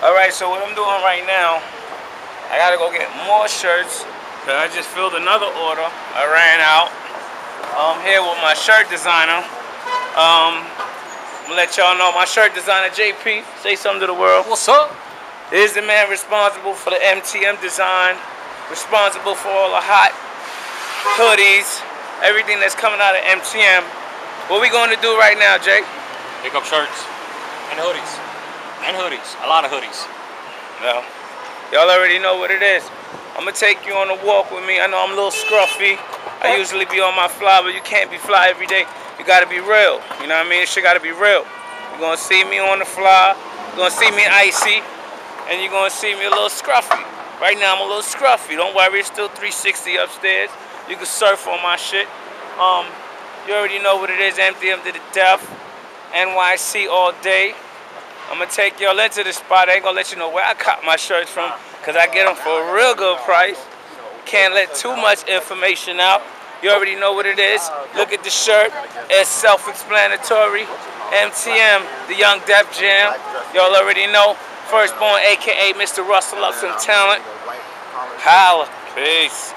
All right, so what I'm doing right now, I gotta go get more shirts. Cause I just filled another order. I ran out. I'm here with my shirt designer. Um, I'm gonna let y'all know my shirt designer JP. Say something to the world. What's up? Is the man responsible for the MTM design, responsible for all the hot hoodies, everything that's coming out of MTM. What we going to do right now, Jake? Pick up shirts and hoodies. And hoodies. A lot of hoodies. No. Y'all already know what it is. I'm gonna take you on a walk with me. I know I'm a little scruffy. I usually be on my fly, but you can't be fly every day. You gotta be real. You know what I mean? Shit gotta be real. You're gonna see me on the fly. You're gonna see me icy. And you're gonna see me a little scruffy. Right now I'm a little scruffy. Don't worry, it's still 360 upstairs. You can surf on my shit. Um, you already know what it is. Empty MTM to the death. NYC all day. I'm gonna take y'all into the spot. I ain't gonna let you know where I caught my shirts from, cause I get them for a real good price. Can't let too much information out. You already know what it is. Look at the shirt. It's self-explanatory. MTM, the Young Def Jam. Y'all already know. Firstborn, aka Mr. Russel, up some talent. Holla. Peace.